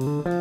I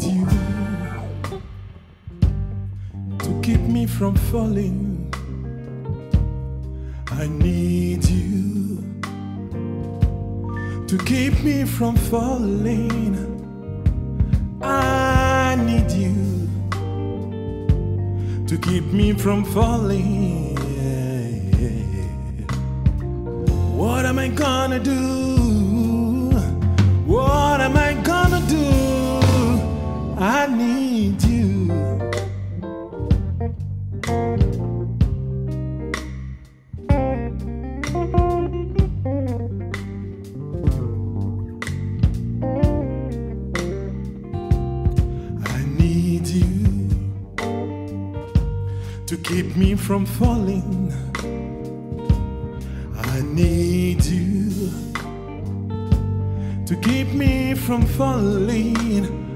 need you to keep me from falling. I need you to keep me from falling. I need you to keep me from falling. What am I gonna do? I need you. I need you to keep me from falling. I need you to keep me from falling.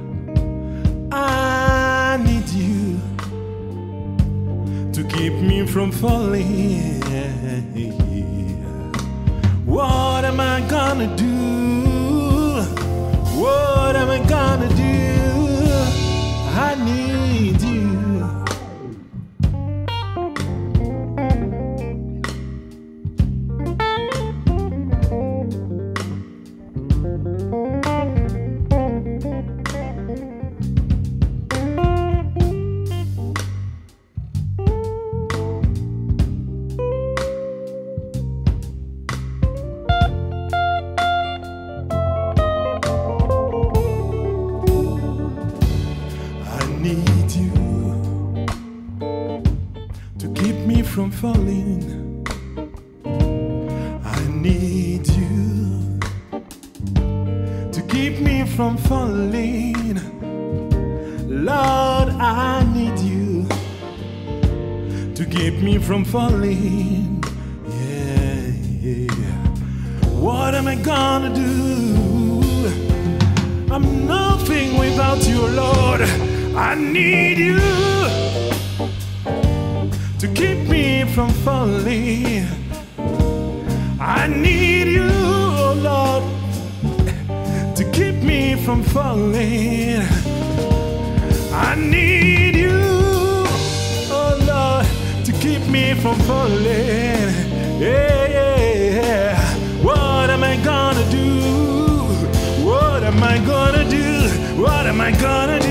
You to keep me from falling. What am I gonna do? What am I gonna do? I need falling. I need you to keep me from falling. Lord, I need you to keep me from falling. Yeah, yeah. What am I gonna do? I'm nothing without you, Lord. I need you to keep me from falling. I need you, oh Lord, to keep me from falling. I need you, oh Lord, to keep me from falling. Yeah, yeah, yeah. What am I gonna do? What am I gonna do? What am I gonna do?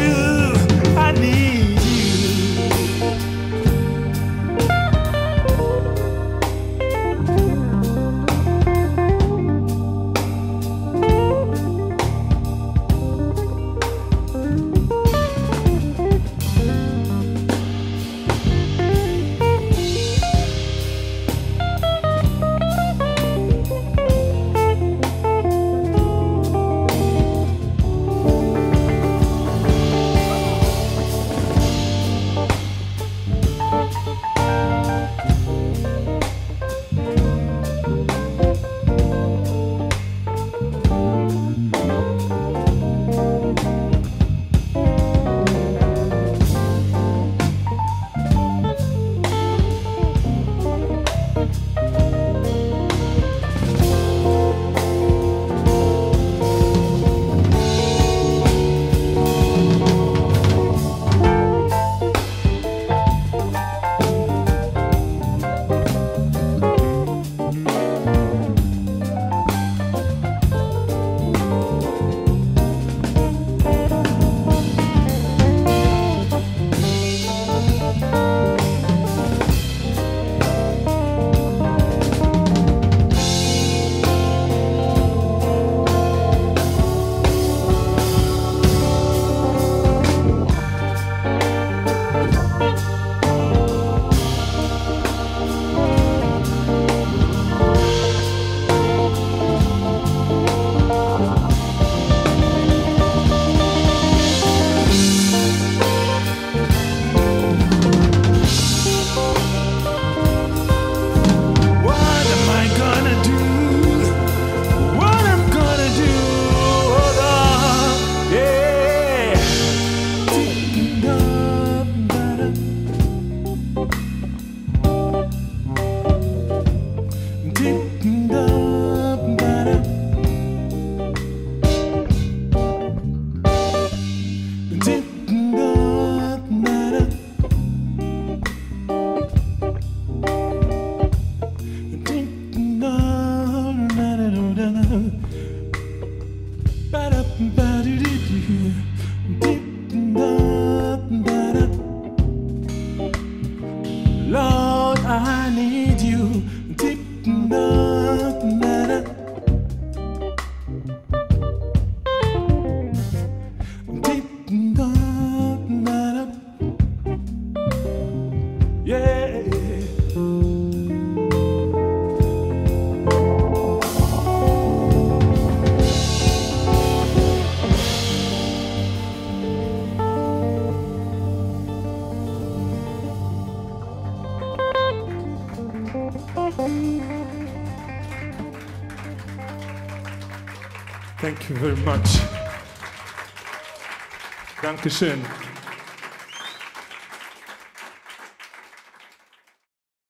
Thank you very much. Dankeschön.